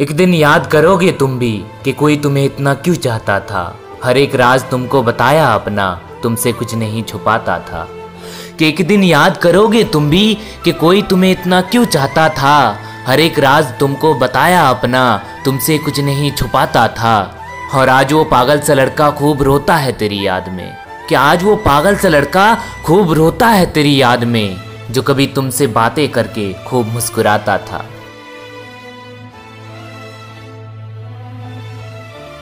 एक दिन याद करोगे तुम भी कि कोई तुम्हें इतना क्यों चाहता था? हर एक राज तुमको बताया अपना, तुमसे कुछ नहीं छुपाता था। कि एक दिन याद करोगे तुम भी कि कोई तुम्हें इतना क्यों चाहता था? हर एक राज तुमको बताया अपना, तुमसे कुछ नहीं छुपाता था। और आज वो पागल सा लड़का खूब रोता है तेरी याद में। कि आज वो पागल सा लड़का खूब रोता है तेरी याद में, जो कभी तुमसे बातें करके खूब मुस्कुराता था।